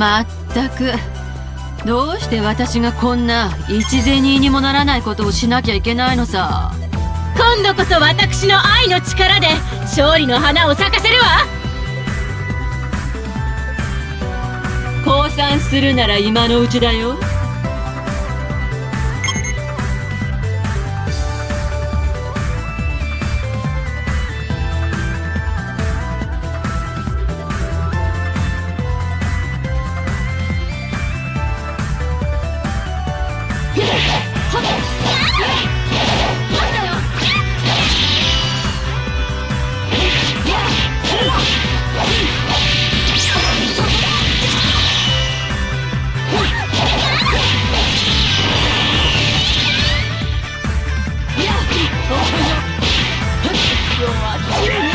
まったく。どうして私がこんな一銭にもならないことをしなきゃいけないのさ。今度こそ私の愛の力で勝利の花を咲かせるわ。降参するなら今のうちだよ you're watching.